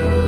you.